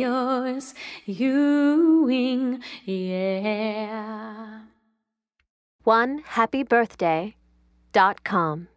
yours, you wing, yeah. One happy birthday dot com.